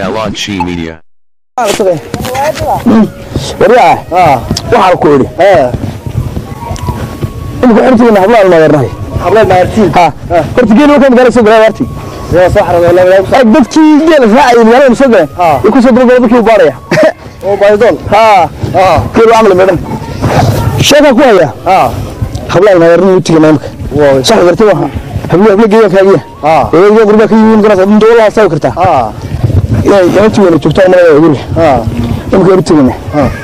Avalachi Media. waryaa waxaan ku idhi imika xortigeena habla almadeernahay ha horta geel markaa magaala soo galay waarti dadkii geela raacayay magaalada soo galeen iyo ku soo dabagala dadkii u baaraya ha geel waa amli meedhan sheekaa ku haya habla almadeernimo u tigana imika sax garti maaha hablo hablo geeyaankaagiya eegaa gurbaa ka yimi magaras dowla haasaa kartaa inay inantii weyna joogto amada guriga imika yar tigana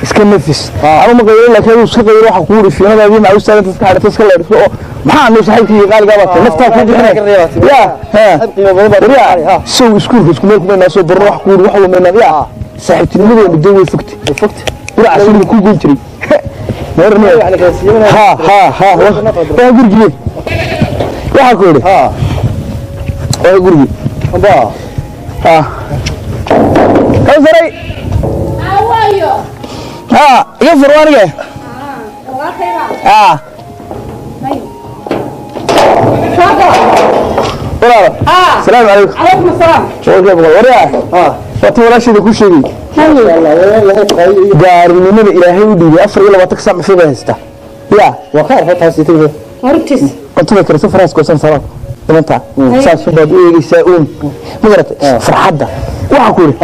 iska nafis ama ma qaylo laakiin iska qaylo waxa kugu yiri fiinadaadii ma ustaada iska xadhata iska leedhso oo maxaa anu saaxiibkii qaaliga baatay naftaa ku bixinay. ya sow iskuulka isku meel kuma soo barno wax ku yiri wax wama ya saaxiibtinimadooda muddo way fogtay. Fogtay. Qurac asliga ku goyn jiray. Ha ha ha waa gurigii. Waxa ku yiri ha waa gurigii. Ha uray iga fur anige asalaamu alaykum waata walaasheeda ku sheegay gaarinimada ilaahay u dhiibay afar iyo labaatan saac maxay bay haystaa ya hortiis qotubay karisa faraaskoosan salaad imantaa saas baad u eegaysaa uun. Magarata farxadda. Waxaa ku yidhi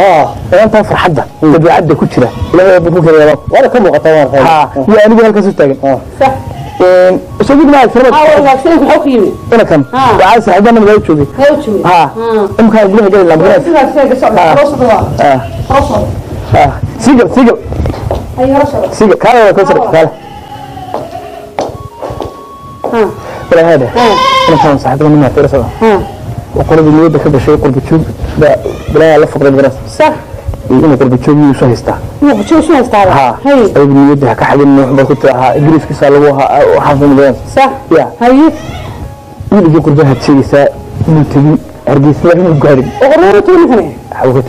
imantaa farxadda dabiicadda ku jira. Ilaahay aad ku kaleelo waana ka muuqata iyo anigii halkaas u taagan. Inakan waxaa saaxiibana magaa joogay ha. Imkaan gudaha geli lamkunaa sigal sigal sigal kaale kaale walaahaada intaan oh. saaxiibada nima tirasada oo oh. qoladii niyada ka gashay qurba joog baa balaaha la faqday garas. Sax. Inuu qurba joogii soo haystaa. Inuu joog soo haystaa ha ay niyada ka xalin wax baa ku taha ingiriiskiisa lagu ahaa xafin badan sax. Ya. Haye wiilkii qurbaha tirisa inuu tagi hargeysa inuu gaarin. Oo qorbaha tuu nixnay uga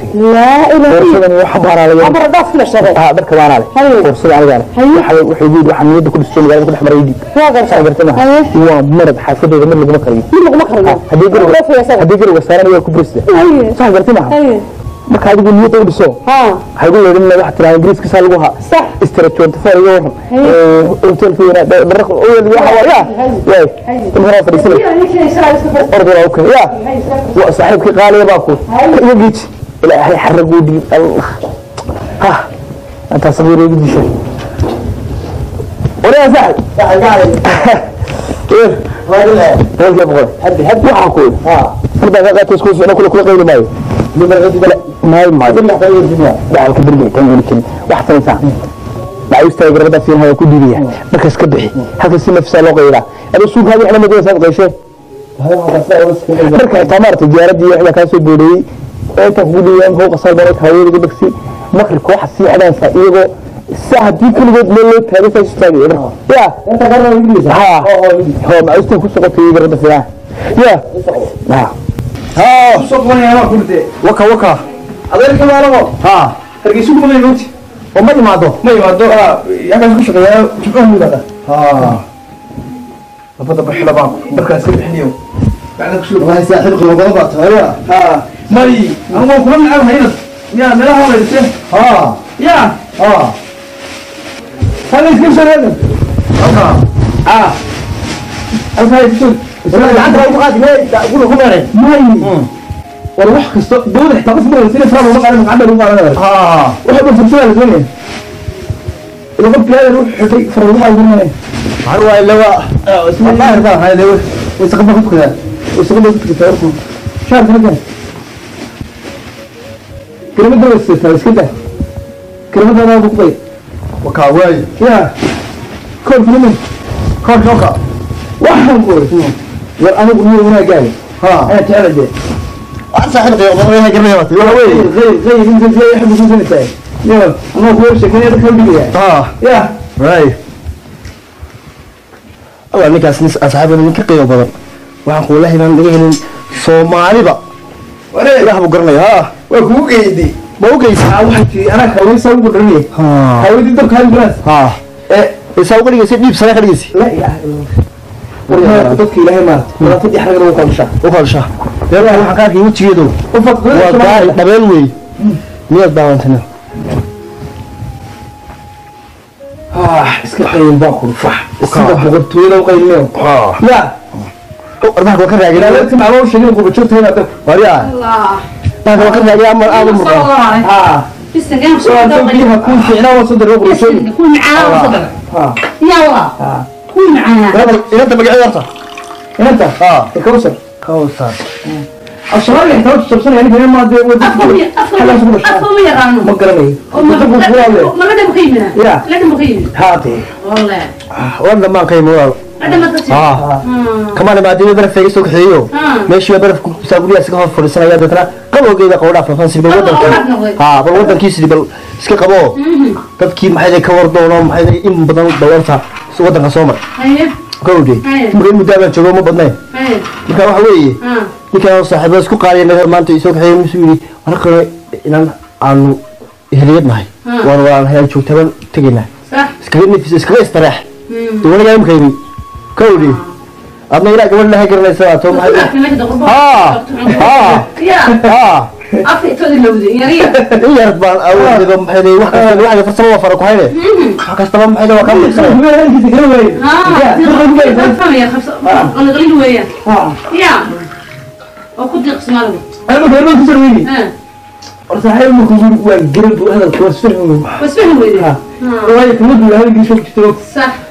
tgwaa marad xaafadeeda mar laguma qariyhadii guriga saaran waa ku bursa sax garti maaha marka adigu niyadda u dhiso waxay ugu leedin waxa tiraa ingiriiskiisa lagu haa. Istarajoonta faar iga waran hotelka weynaa dharaq oil waxa waa yaa. Waay ilmaha fadhiisanay ordalaa u kale yaa. Saaxiibkii qaaliya baa ku. Iga giiji ilaahay xaraguu dhiib allah ha antaa saqiiroogu disha wanaasa waxaa ku markaan ka qaatay isku ficno kule kula qayli maayo maayo maayo dhacalka berley tan yeli karin wax sanaysaa dhacay istaagi garbadaas yeen hayaa ku diidaya markaas ka bixi halka si nafsaa loo qaydaa adoo suugaadi waxna madadasaad qayshe marka xitaa maarata diyaaradii waxbaa kaa soo boodheeyey oo tafuliyaan hoo qasalbareed haweenayga dhagsi maqribka waxa sii xidhaansaa iyagoo saa haddii keligood meel loo taago saas istaagay ibra ya ho macuustan ku socotay ibra masalaa ya waka waka. Adeerka maalamo ha hargeysu kuma imaanti oo ma imaado. Ma imaado. Halkaas ku shaqeeyaa jimcaha muudaada ha labada baxila baan markaas ka bixinayo bacda ku soo dhawaaysaa xilqiga qolada tahay ha may anigoo kula nacab haynad miyaa nala hadlayse a ya. A alskashareeda a may war wax kasta dawda xitaa qof marwaysa in islam uma qaadan gacanta lagu qaadan waxa dhan fursada la doonaya ila qofkii adan wuxuu xidhay fara lagu qaadan doonaya waxaan waaye lawa ismaaahirkaa waxaa leewe wasaqada ku tukadaa wasaqada ku tukataa warku shaarka halkan كلمة درس بس كده كلمة أنا بقول وكاواي يا كل كلمة كل شوكة واحد نقول وأنا بقول هنا جاي ها أنا تعال جاي ساحب قلوب ربط هيا قرني وقت غير غير غير يمكن زي يحب يكون سنة تاني يا أنا أقول شيء كان يدخل بيا ها يا راي الله ninkaas nis asxaabada ninka qiimo badan waxaan ku leeyahay inaan laga helin Soomaaliba وأنا ilaah buu waa kuu geydey ma u geydaysaaugadhigays e, dhiib sare ka dhigaysa dadka ilaahay maarata wadaanta dhexragana u kaldashaa u kaldashaa beeraha waxaan qaarkay wejigeedow waa gaari dhabeel weey hmm. miyaad daawantina ah, iska qaylin baa kurfax sida boqortooyada u qaylneew ya ardaha waa ka raagin sheegin qurbajoogta inaad waryaa ilaalinta macloo sheegin qurba joogta inaad tag waryaa baanka waa ka raagin ama aad u murqan haa soo anta biyaha kuu fiicnaa waa sadar qurba joogin inanta magaceeda horta inanta haa kawsar kawsar ashabaga inta wajh jabsanaya ninka ma dee wadi ma garanayo haa dee wanda maan qaymo walaal haa kamaale maadaama barafka iga soo kaxeeyo meeshii barafku saa guryaha iska hor fadhiisanaya deetana qabowgeeda qowdhaa fafan sidii bal wadankii haa bal wadankii sidii bal iska qabo dadkii maxay ka war doono maxay in badan bawarta wadanka soo mar gowdhe marka muddaa baan joogo ma badnayn marka waxa weeye ninkaan saaxiibada isku qaadaya nagar maanta isoo kaxeeyo muxuu yidhi warqaba inaan aanu ehliyad nahay waan waan hayaan joogtaban tegaynaa iskaga nafis iskaga istareex wanagaa imka kowdii adna ilaa gabadh laha garanaysaa too in yar baan awoodaba maxay leey wax kasta wax kasta farsamo fara ku hayne wax kastaba maxay leey waa ka mid sax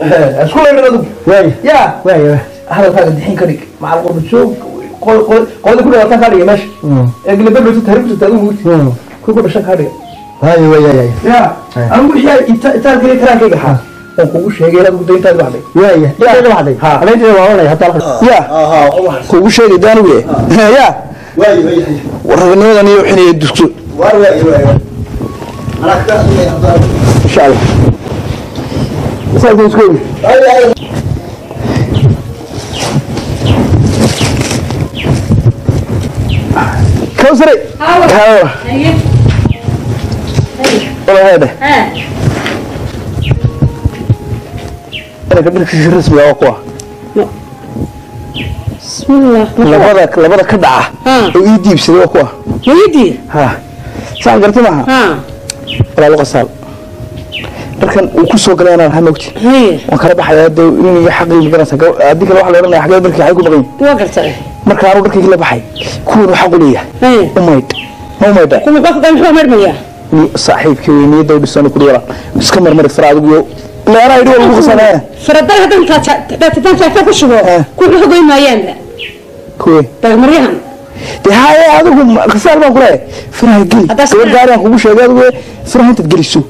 isku leemin adigu ya. Hadalkaaga dixin ka dhig macal qurba joog qolada ku dhawaataan kaa dhiga meesha mm. eglebelot hari kusirta adigu mugti mm. kuy ku dhashan kaa dhiga ya. Anigu yaa itaalkayga karaankayga xaa oon kugu sheegay inaad dayntaadi baxday ya. Dayntaadi baxday dayntaadi waawanaya ya. kugu sheegay daanuge ya. Warragnimadan iyo wixinaya dugso insha allah labada ka dhaca oo ii diibsaday waa kuwa saan garta maaha walaalo dharkan uu ku soo galay anaan hamogti waan kala baxaya de iniga xaqii magaranaysa haddii kale waxa la oranaya xagee dharkii xay ku baqayin marka anuu dharkii la baxay kuwan xaq u leeyahay. Umayd ma umaydha saaxiibkii wey niyadda u dhisan kuri walaa iska marmari fara adigu. Leeraha idhi waa lagu qasanaya faradar haddaan taatan jaafa ku shubo. Ku xogoy maayaanba kuwe dagmaryahan de haye adigu qasaal baan kule faraha geli. Gabar gaariyan kugu sheegay adigu faraha intaad geliso.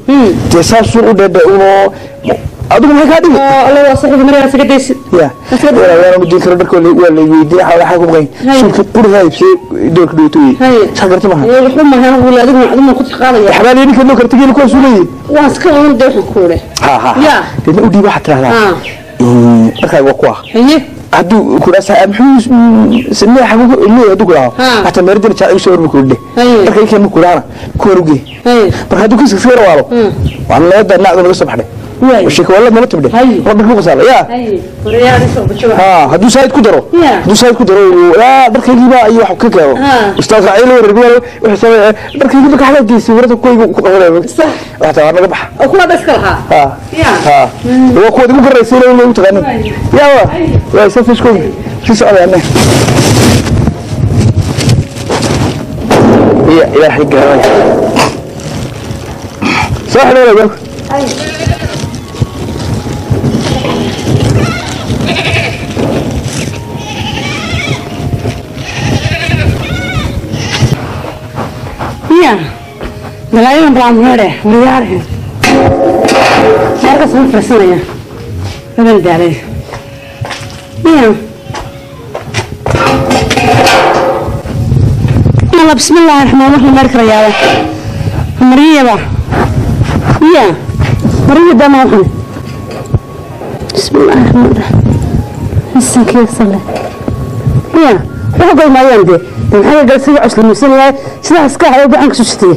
Dee saasuu u dheedhe unoo adigu maxay kaa dhigi? Karo dharka waa la weydiiyey. Xawla xaa ku baqayn Haye. suulka quriga ibsay doorka dhawto wey Haye. saa garta tiqaadaya xabaaliya ninka loo karta geeli kuwaas u leeyihiin ha ha Ya. deedna u dhiib waxaad tirahdaa ha. Dharkaaga waa kuwa haye hadduu kuraa muxuu samee xagu leeyahay hadduu kudhaho Ha. hataa meerdina jaa igu soo horma kudhe Haye. dharka ikeen ma kudhaana kuwan uge haye marka hadduu kiska iska rawaalo waan leeda nacdu naga soo baxday Waay. sheeka wala nala tibdhe Haye. waa dharka qasaala ya haye waryaha soo bajoga ha hadduu saayid ku daro Ya. hadduu saayid ku daro yaa dharkaygiiba iyo wax ka keeno Ha. ustaad raacayl warbi wuxuu sameeyay dharkaygiiba ka xalaal geysay warada kuwaygu ku qabanay Sax. waxta waa naga baxa oo kuwa daska lahaa ha ya ha waa kuwa ugu garaysay inay lagu taqaanin ya wa waa safis ku si socdaane يا يا حق صح ولا لا ya magaalada raamureedhe waryaar markaas ma farsanaya abal daalay mala bismillahi raxmaan waxla meel karayaaba mariyaba ya mariya dama waxan bismillahi raxmaan raxiim sankeegsale ya waxa goy maayaan dee maxaa galsiga cuslamuusan yahay sidaas ka hayo gacanka sushatiye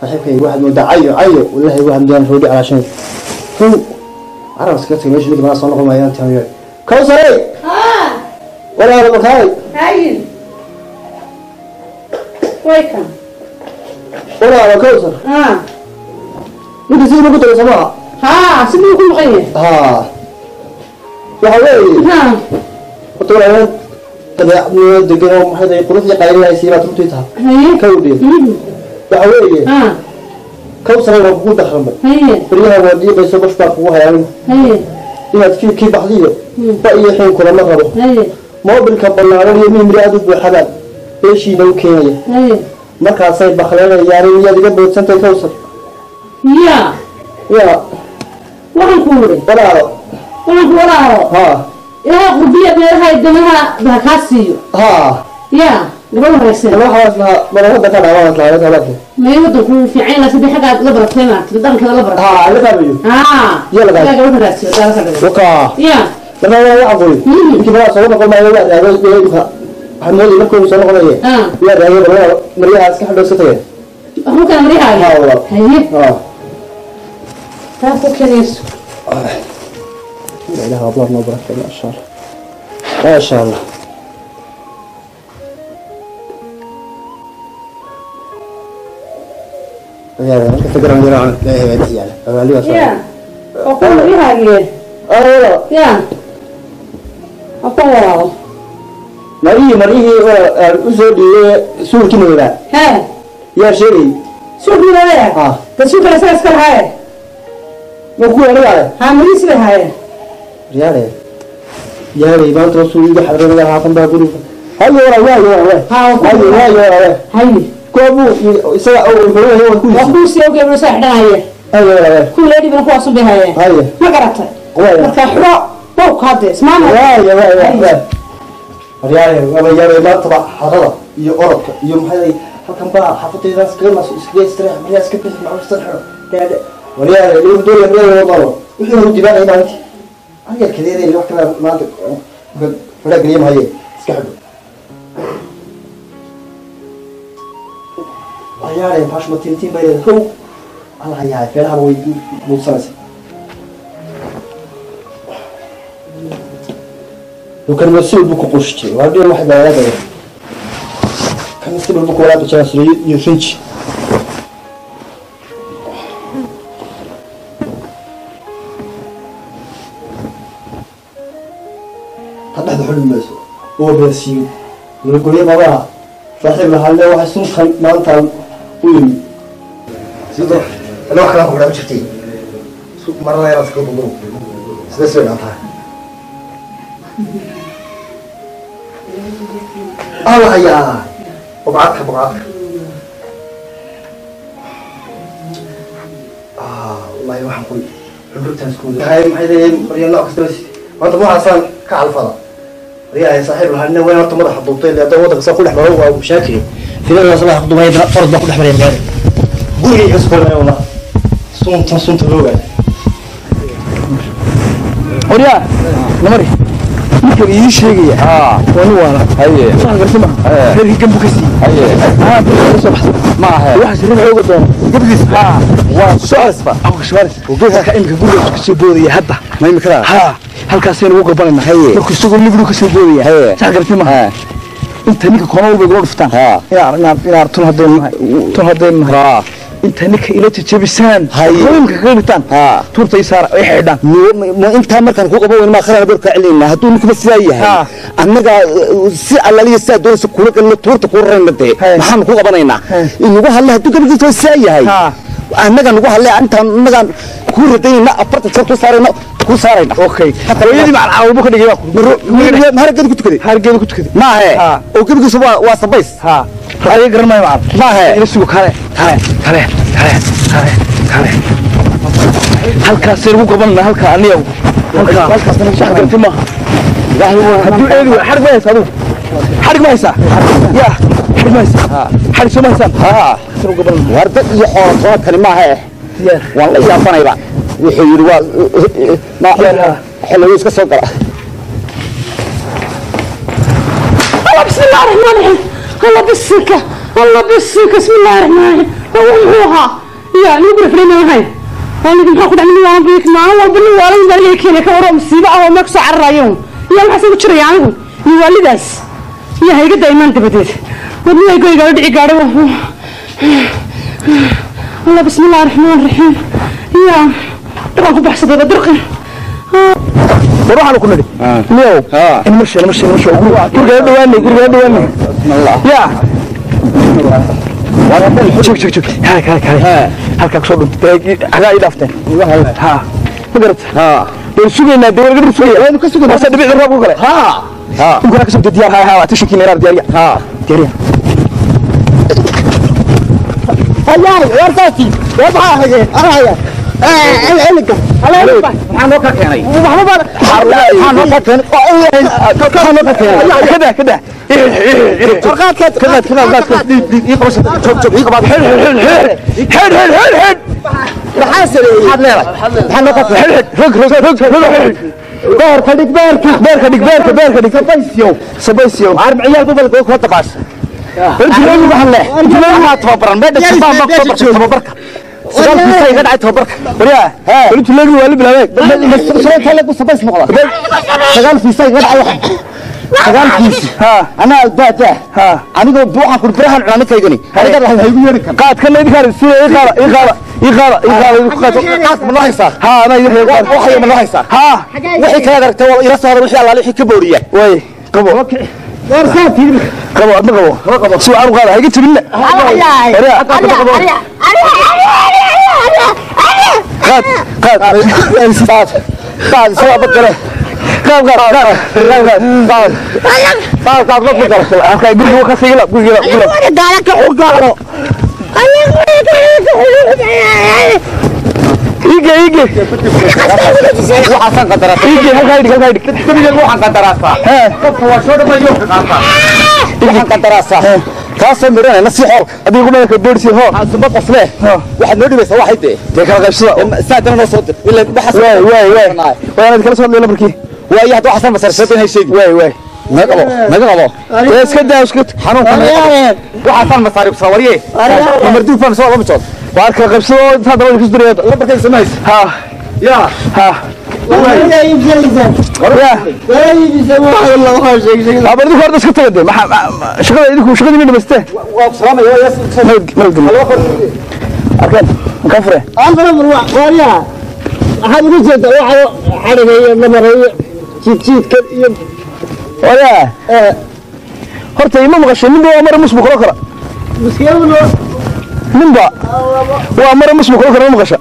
صاحبك واحد مدة عيو عيو والله واحد مدة فودي على شيء هو عرف سكتي ماشي اللي ما صنعوا ما ينتهي كوثري اه ولا هذا مكاي عين ويكم ولا هذا كوثر اه انت زي ما قلت يا سماعة ها سمي كل غير ها وحوي ها وطول عمان طلع من دقيقة محيطة يقولون في قائلين هاي سيرات رمتيتها هي كودي waxa weeye kawsaran waa kugu daqramay baryaha waa diiqayso qof baa kugu hayaan inaad kiibkii baxdiyo ba iyo xiin kulama rabo moobilka ballaaran iyo mihimri aad u buuxadaan beeshiina u keenaya markaasay bakleynayaan in iyaad iga boodsantay kawsar ya ya waxaan ku wuri walaalo waxaan ku walaalo ha ilaha qurbiya meelaha damaha baa kaa siiyo ha ya gabadha wanaagsan waxaas lahaa marwada ka dhaawaan lahayd halaake may wadanku fiican la saddex xaggaad la baratay maarta dhaqankeeda la baratay haa laga bayo aa Iyo la gaadhay. gabadha raadsiyo daala ka dhigo wakaa ya markaa waa waxaan qoy inkii baa soo noqon maayo waa raagay imka waxaan moodayay markuu soo noqonaye Ah. waa raagay maryaa maryaha iska xidho iska tagay waxu kala marihaaga haa walaal haye haa taa ku keenayso لا إله إلا الله وبركة ما شاء الله ما شاء الله marihii marihii oo aan u soo dhiibay suulkii madoobaad yaa sheegay suulkiimadoobaa dad suul kale isaga iska lahaaye ma ku anagaa haa marihiisi lahaaye riyaade yaaday maanta suul iga xadrinaga haatan baa guriga hayo waayo waayo waayo waayo waayo waayo koobu isaga ma garata marka xiro wa ku hadees waryaale wabayaabay maantaba xarada iyo orodka iyo maxay halkan baa xaafadeyda iskaga maryaa iska bixi macruustan xiro dhaadhe waryaale doolya reer wadalo wixii hor dibaanay maanta. Argaalkadeedeeli wax kale maanta. Faraageliya mahaye iska xidho waxyaareen baashuma tintiin bay leed how? Allaha yahay feelahana way muudsanaysa kalmasiu buku qushti waabia wax daadagaya kamasiba buku walaaqi jaasriyo iyo rinji hadhaxda xulmi mayso oo beersiiyo gogoya babaa saaxiib lahaa le waxay suntan maantaan sidoo alo wax kalaa ku hidhaa ma jirti marada yaraad ka bugo sida soo dhaataa awaya bocadka bocadka wallahi waxaan ku cunrugtaas ku hay maxay leeyihiin marya nooc kastaba maanta magacaasaan ka calfada maryahay saaxiib lahaa nin weyn horta madaxa duubtay hadda waddanka saa ku dhex maro waa mashaakil qoryaa namari ninka ii sheegaya waa nin waala saan garti ma reerkii gambu ka siiyey haa ka soo baxsan. Ma aha. Waxaas rin xooga doona gabdiis waa socosba awka shawaaris geeska imika guriga ka soo boodaya hadda. Ma imika haa halkaasaynu ugu gabanayna markuu isagoo nibru ka soo boodaya. Saa garti ma inta ninka koona walba igula dhuftaan. Tun haddaynu nahay inta ninka ila jajabisaan hooyinka kaga dhigtaan tuurta i saara ay xidhaan. Intaa markaan ku qabo weyn ma kharana dorka celinna hadduu ninkuba sidaa yahay? Ha. annaga si allaliya sidaa doonaysa kula galno tuurta ku rarayna dee maxaanu ku qabanaynaa? Inagu hadle hadduu gabagiisa sidaa yahay? Ha. Annaga nagu hadle intaan annagaan ku radayna afarta jeer ku saarayna ku saarayna. Okay. Hooyadii macal caawimo ka dhigay baa ku tukaday. Hargeeda ku tukaday. Maahe Ha. oo gabagiisa waa waa sabays. Haa. Ra'ayo garan maayo macal maahe ila sugo kale. Kale kale kale kale kale. Halkaasay lagu qabanna halka aniga. Halka halkaasgarti maaha hadduu eedi xarig ma haysa adigu xarig ma haysaa ya xarig ma haysaa xarig soo ma haysaan haa war dad iyo xoolo toobkani maahe diyaar waan la yaabanayba wuxuu yidhi waa xilligu iska soo gala الله بسم الله الرحمن الرحيم الله بسك الله بسك بسم الله الرحمن الرحيم هو محوها يا نقول فرينا هاي أنا كنت هاخد عملي وأنا بيك ما هو بني ولا يقدر يكين كورا مصيبة أو مكسو على الرايون يا ما حسب تشري iyo hayga daymaan dabadeed wadnadaygoygaala dhici gaadha alla bismillahi raxmaan raxiim iya dhaqan ku baxsadaba darqi waaan ku nidhi miyow inmarsh inmarsh inmarsh gurigala dhawaanay gurigala dhawaanay ya halkaa ku soo dhunt cagaa ii dhaafteen ha ma garata waan sugaynaa dee wargadhir sugaya dhibici roobka kale ha ha inkuraa ka soo dee diyaar ha ha waa tishinkii meeraar diyaariya ha diyaariya ayaay wartaasi war maxaa hayeen araya eliga maxaa noo ka keenay maxaa noo ka keenay maxaa noo ka keenay kada kada warqaadkeed kada kada kada ii qabasha joog joog ii qabaa xid xid xid xid xid xid xid maxaa sameeyey maxaad leedahay maxaa noo ka keenay rog rog rog rog beerka dhig beerka beerka dhig beerka beerka dhig sabaysiyow sabaysiyo arbiciyaal gobolka koo tabaasha injineeri waxaan leh waxaa tababaran meedha sabaa ma tababarka tababarka sagaalkiisa iga dhacay tababarka waryaa injineeri waa la bilaabay sagaal sabays noqda sagaal fiisa iga dhacay waxa sagaal fiisa ha anaa albaadaa ha anigoo buuxan kurbirahan cunaa ninkaygani aniga waxay haygu yeeri kan qaad kan idin kaar sida ii qaada ii qaada ii qaada ii qaada idinku qaad qaadka ma noo haysaa ha ana idin haygo waxay ma noo haysaa ha wixii kala aragtay waa ila soo wixii allaale wixii ka booriya way qabo qabo adna qabo si waxaan u qaada hayga waryaa qaad qaad qaad isagaa badgale qaad qaad qaad qaad qaad qaad qaad ma badgale halkaa guriga ka sigila guriga guriga ige ige. Waxaasan qadaraasa ige halkaa idhig halkaa idhig dabigeed waxaan qadaraasaa hee qofka waa soo dhamayo ka qaataa waxaan qadaraasaa kaasoo miranayna si xoolka adiga kuma ka boorsi ho asuma qofle waxaad noo dhibaysaa waxay dee dee kala qaybsada saadana noo soo dir ilaa waxaas waay waay waay anaad kala soo hadlayla markii waayo hadda waxaasan masarsada inay sheegi waay waay naga qabo naga qabo ee iska daa iska xanuunka waxaasan masaaribsaa warye marduufan soo lama jood waar kala qaybsada oo intaa dabada isku diraya lambarkayga samays ha ya ha Aba idinku horta iska taga dee maxaa shaqada idinku shaqadii ma dhamaysteen waa salaamay waa yaas malgel arkeen makaa fure waxaad ugu jeedaa waxa xadhiga iyo nabarayo jiidjiidka iyo oyaa horta ima maqashay ninba waa mara musbu kula muskiyadu ninba? Waa mara musbu kula kara ma maqasha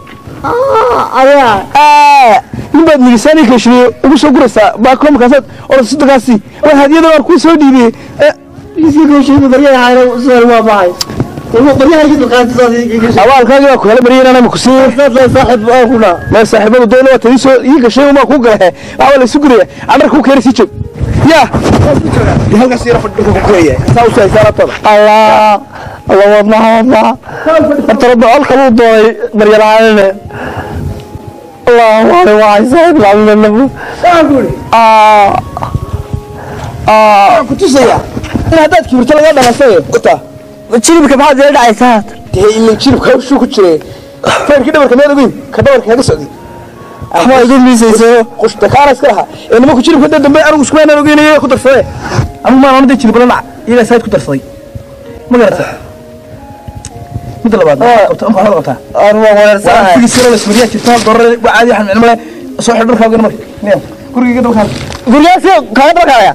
ayaa. Ninbaad nigisaani kashriye ugu soo guraysaa baako markaasaad orda soddonkaasi waa hadiyada waan kuu soo dhiibiyey iskii kooshiidu baryaha hayro sidaan waa bahay ilmu baryaha iga dulqaatisaad abaalkaagi waa ku aan ku dhaa. Ma saaxiibadu doona waa tadii soo ii gashay umaa kuu galahe waxaa la isu guraya amar kuu keena sii joog ya. Halkaas yara fadhika ku guraya saa u saaysaa labtada allah allah wadnaha wadnaha horta rabbi colka buu doonay maryalaanine allah waale waxay saaxib lacnanabu kutusaya haddaad kibirto laga dhalasay jilibka maxaad ila dhacaysaa dee ilin jiribka hawshuu ku jiray. Feerkii dhabarka meed ogeyn ka dhabarka kaga socday waxbaa igu miisayso? Qushta kaana iska lahaa. Ee nimanku jiribka dee dambe anigu iskumaanaan ogeynaya ku darsadee anigu maan onada jirib la dhac iyagaa sayd ku darsaday ma garata midda labaad waxaad qabtaa figisiro la ismariyaa jirta hal doorar waa caadi waxaan micno male soo xidh dharkaaga marka. Gurigiga dharkaaga guryaasi kaaga dalkaaya